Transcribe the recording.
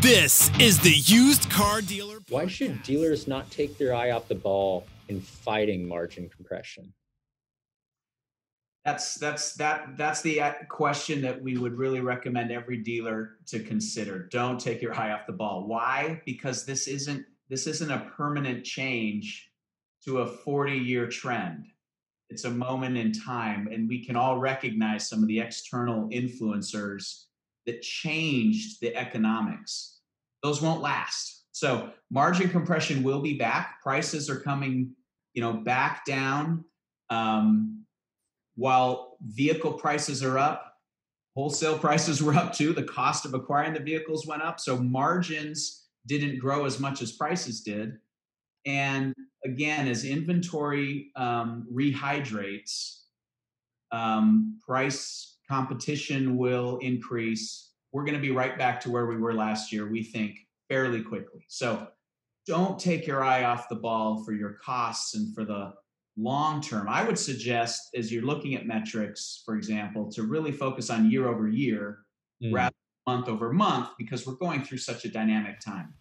This is the used car dealer. Why should dealers not take their eye off the ball in fighting margin compression? That's that's that that's the uh, question that we would really recommend every dealer to consider. Don't take your eye off the ball. Why? Because this isn't this isn't a permanent change to a 40 year trend. It's a moment in time, and we can all recognize some of the external influencers that changed the economics. Those won't last. So margin compression will be back. Prices are coming, you know, back down. Um, while vehicle prices are up, wholesale prices were up too. The cost of acquiring the vehicles went up. So margins didn't grow as much as prices did. And again, as inventory um, rehydrates, um, price competition will increase. We're going to be right back to where we were last year, we think, fairly quickly. So don't take your eye off the ball for your costs and for the long term. I would suggest, as you're looking at metrics, for example, to really focus on year over year mm. rather than month over month because we're going through such a dynamic time.